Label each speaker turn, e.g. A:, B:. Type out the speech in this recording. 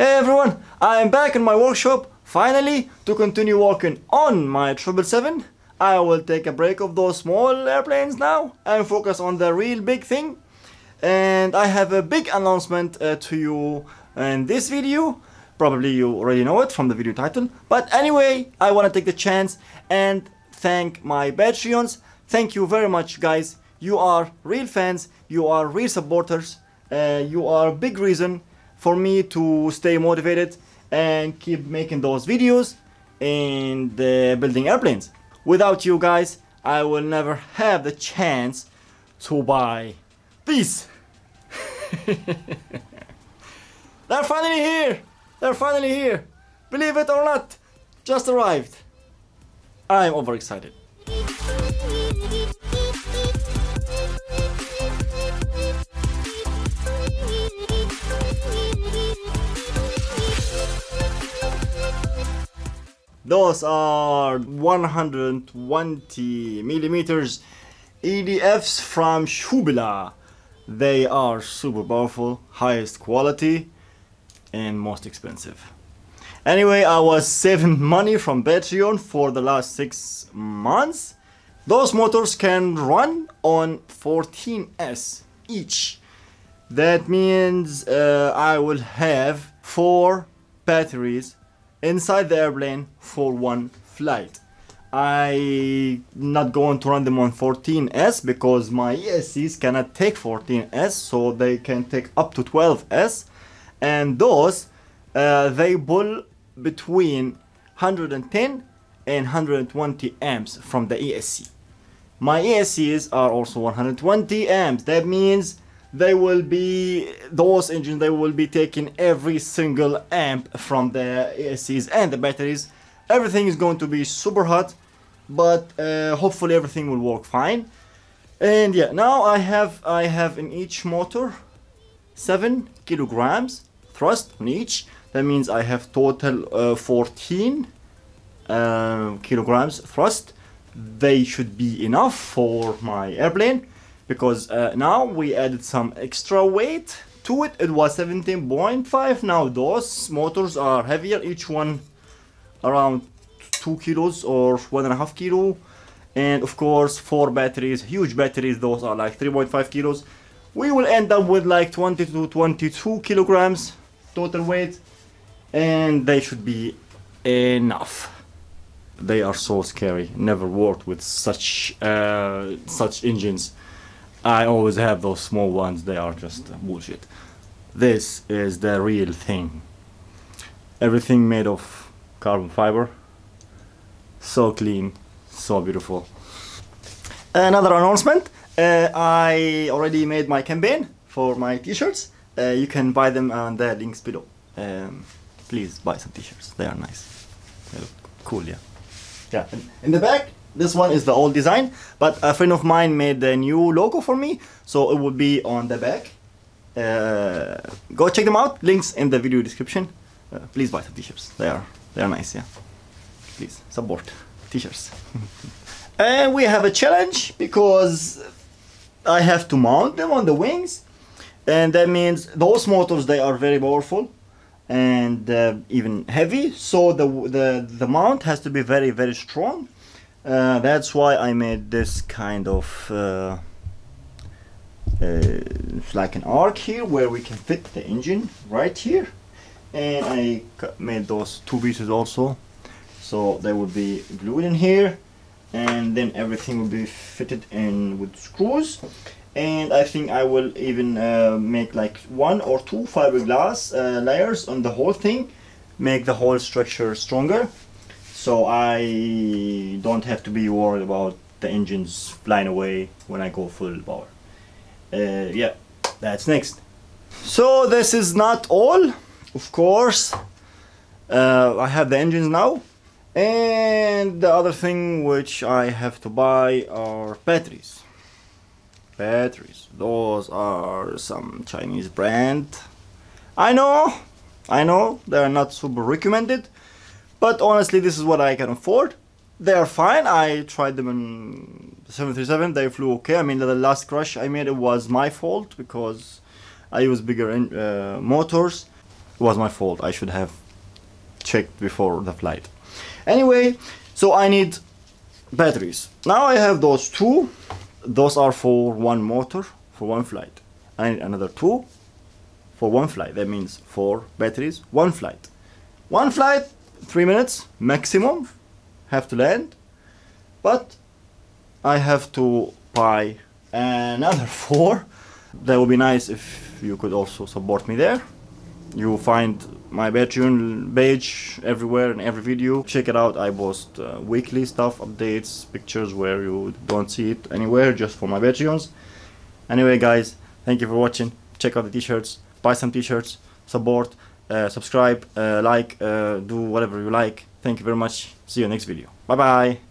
A: Hey everyone, I'm back in my workshop finally to continue working on my 777. I will take a break of those small airplanes now and focus on the real big thing. And I have a big announcement uh, to you in this video. Probably you already know it from the video title. But anyway, I want to take the chance and thank my Patreons. Thank you very much guys. You are real fans, you are real supporters. Uh, you are a big reason for me to stay motivated and keep making those videos and building airplanes. Without you guys, I will never have the chance to buy these. They're finally here! They're finally here! Believe it or not, just arrived. I'm overexcited. Those are 120 millimeters EDFs from Schubeler. They are super powerful, highest quality, and most expensive. Anyway, I was saving money from Patreon for the last six months. Those motors can run on 14S each. That means uh, I will have four batteries inside the airplane for one flight. I not going to run them on 14S because my ESCs cannot take 14S so they can take up to 12S and those uh, they pull between 110 and 120 amps from the ESC. My ESCs are also 120 amps that means they will be those engines they will be taking every single amp from the ESCs and the batteries. Everything is going to be super hot but uh, hopefully everything will work fine. And yeah now I have I have in each motor 7 kilograms thrust on each. That means I have total uh, 14 uh, kilograms thrust. They should be enough for my airplane because uh, now we added some extra weight to it. It was 17.5 now those motors are heavier each one around 2 kilos or one and a half kilo. And of course four batteries huge batteries those are like 3.5 kilos. We will end up with like 20 to 22 kilograms total weight and they should be enough. They are so scary. Never worked with such uh, such engines I always have those small ones they are just bullshit. This is the real thing. Everything made of carbon fiber. So clean so beautiful. Another announcement. Uh, I already made my campaign for my t-shirts. Uh, you can buy them on the links below. Um, please buy some t-shirts. They are nice. They look cool yeah. Yeah in the back this one is the old design but a friend of mine made the new logo for me so it will be on the back. Uh, go check them out. Links in the video description. Uh, please buy some t-shirts. They are they are nice yeah. Please support t-shirts. And we have a challenge because I have to mount them on the wings and that means those motors they are very powerful and uh, even heavy so the, the the mount has to be very very strong uh, that's why I made this kind of uh, uh like an arc here where we can fit the engine right here. And I made those two pieces also. So they would be glued in here and then everything will be fitted in with screws. And I think I will even uh, make like one or two fiberglass uh, layers on the whole thing make the whole structure stronger so I don't have to be worried about the engines flying away when I go full power. Uh, yeah that's next. So this is not all of course. Uh, I have the engines now. And the other thing which I have to buy are batteries. Batteries. Those are some Chinese brand. I know I know they're not super recommended but honestly this is what I can afford. They are fine. I tried them in 737 they flew okay. I mean the last crash I made it was my fault because I used bigger uh, motors. It was my fault. I should have checked before the flight. Anyway so I need batteries. Now I have those two. Those are for one motor for one flight. I need another two for one flight. That means four batteries one flight. One flight three minutes maximum have to land. But I have to buy another four. That would be nice if you could also support me there. You find my Patreon page everywhere in every video. Check it out. I post uh, weekly stuff updates pictures where you don't see it anywhere just for my Patreons anyway guys thank you for watching. Check out the t-shirts. Buy some t-shirts. Support uh, subscribe uh, like uh, do whatever you like. Thank you very much. See you next video. Bye bye